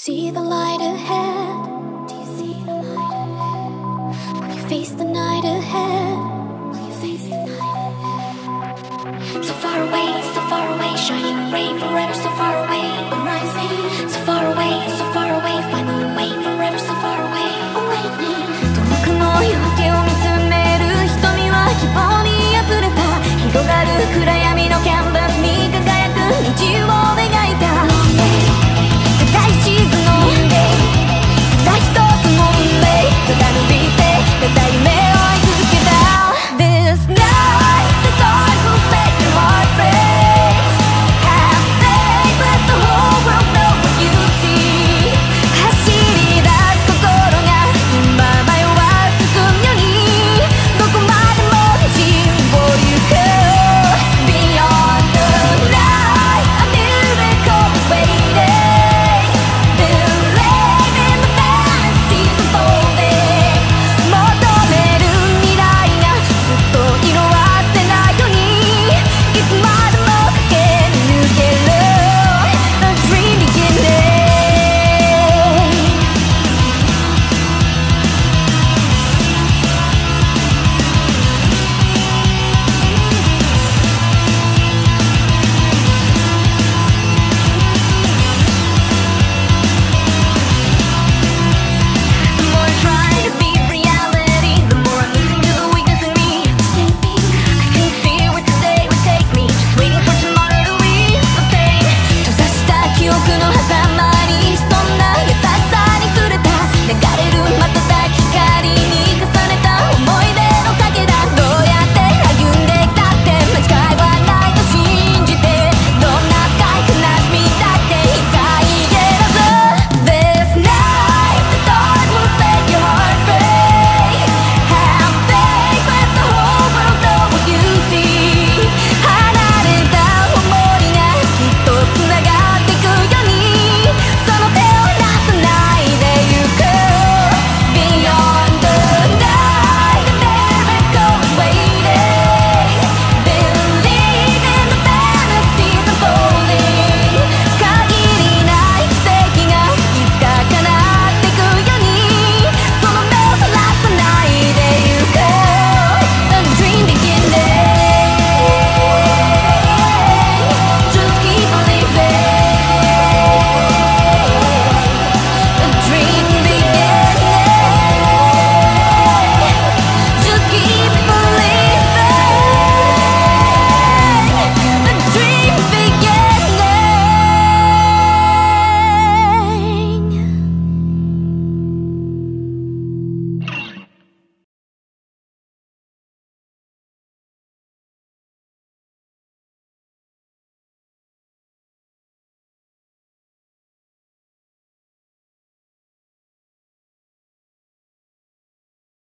see the light ahead? Do you see the light ahead? Will you face the night ahead? Will you face the night ahead? So far away, so far away, shining rain forever, so far away.